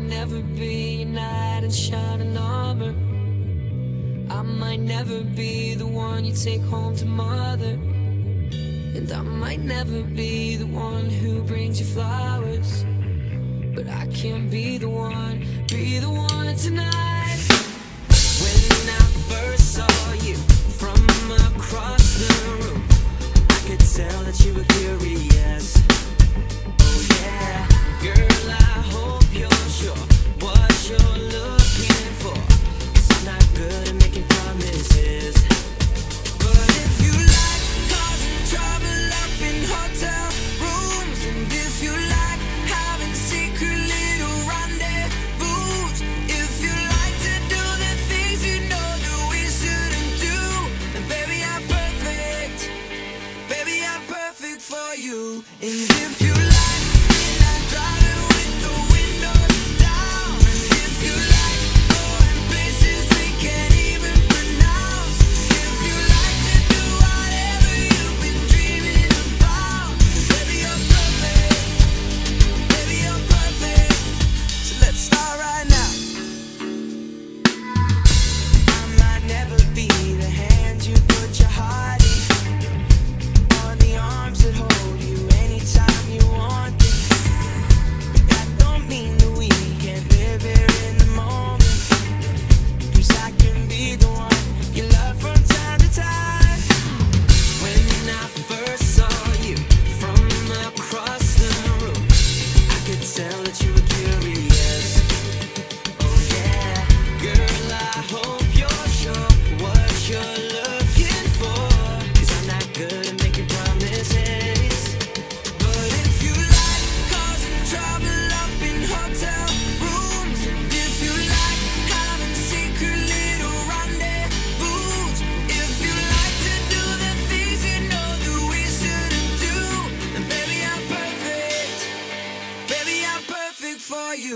might never be a knight in shining armor. I might never be the one you take home to mother. And I might never be the one who brings you flowers. But I can be the one, be the one tonight. When I first saw you from across.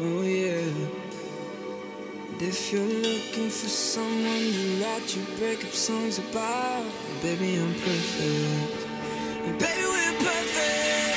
Oh yeah. And if you're looking for someone to write your breakup songs about, baby I'm perfect. And baby we're perfect.